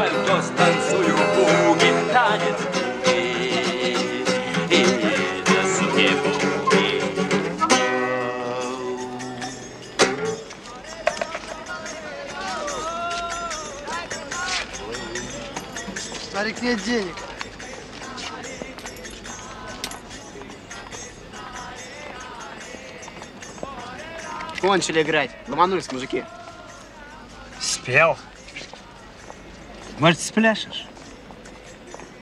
пальто станцую буги, танец буги. И засуни буги. Старик, нет денег. Кончили играть. Ломанулись, мужики. Спел. Может, спляшешь?